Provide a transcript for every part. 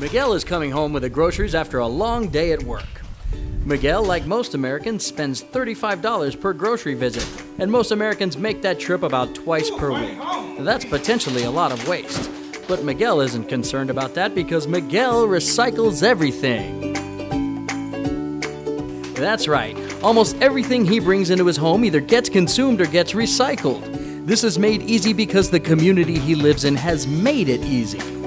Miguel is coming home with the groceries after a long day at work. Miguel, like most Americans, spends $35 per grocery visit, and most Americans make that trip about twice per week. That's potentially a lot of waste. But Miguel isn't concerned about that because Miguel recycles everything. That's right, almost everything he brings into his home either gets consumed or gets recycled. This is made easy because the community he lives in has made it easy.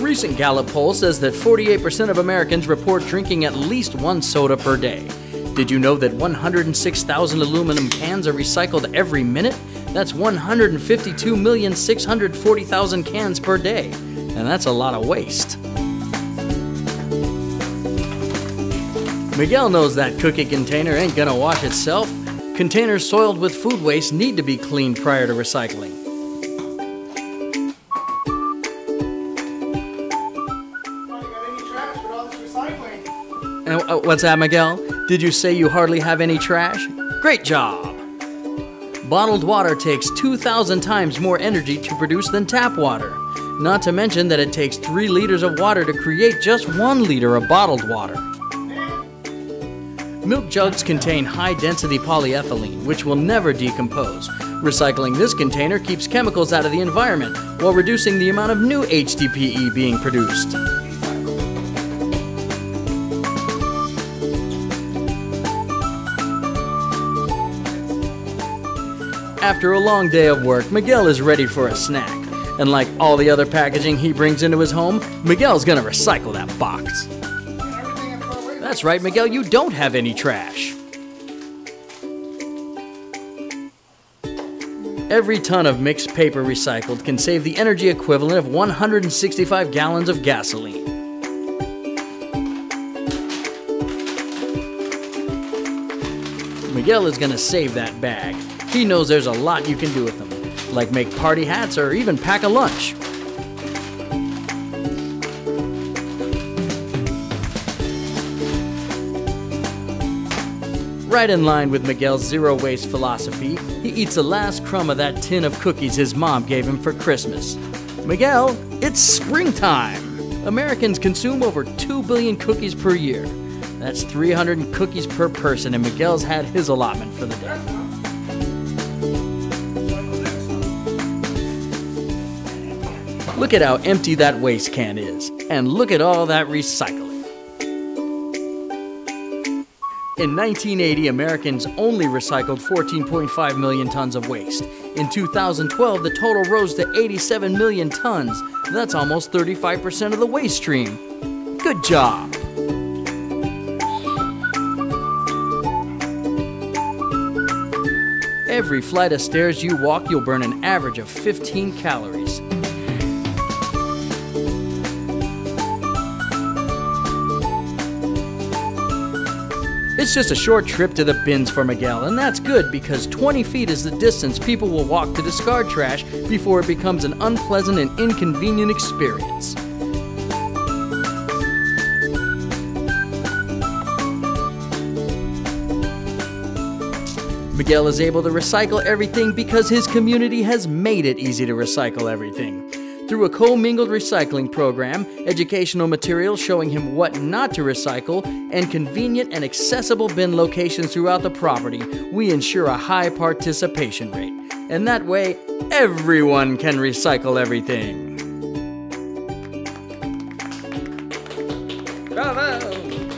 A recent Gallup poll says that 48% of Americans report drinking at least one soda per day. Did you know that 106,000 aluminum cans are recycled every minute? That's 152,640,000 cans per day. And that's a lot of waste. Miguel knows that cookie container ain't gonna wash itself. Containers soiled with food waste need to be cleaned prior to recycling. Uh, what's that, Miguel? Did you say you hardly have any trash? Great job! Bottled water takes 2,000 times more energy to produce than tap water. Not to mention that it takes 3 liters of water to create just 1 liter of bottled water. Milk jugs contain high density polyethylene, which will never decompose. Recycling this container keeps chemicals out of the environment while reducing the amount of new HDPE being produced. After a long day of work, Miguel is ready for a snack. And like all the other packaging he brings into his home, Miguel's gonna recycle that box. That's right, Miguel, you don't have any trash. Every ton of mixed paper recycled can save the energy equivalent of 165 gallons of gasoline. Miguel is gonna save that bag. He knows there's a lot you can do with them, like make party hats or even pack a lunch. Right in line with Miguel's zero waste philosophy, he eats the last crumb of that tin of cookies his mom gave him for Christmas. Miguel, it's springtime! Americans consume over 2 billion cookies per year. That's 300 cookies per person, and Miguel's had his allotment for the day. Look at how empty that waste can is, and look at all that recycling. In 1980, Americans only recycled 14.5 million tons of waste. In 2012, the total rose to 87 million tons. That's almost 35% of the waste stream. Good job! Every flight of stairs you walk, you'll burn an average of 15 calories. It's just a short trip to the bins for Miguel, and that's good because 20 feet is the distance people will walk to discard trash before it becomes an unpleasant and inconvenient experience. Miguel is able to recycle everything because his community has made it easy to recycle everything. Through a commingled recycling program, educational materials showing him what not to recycle, and convenient and accessible bin locations throughout the property, we ensure a high participation rate. And that way, everyone can recycle everything. Bravo!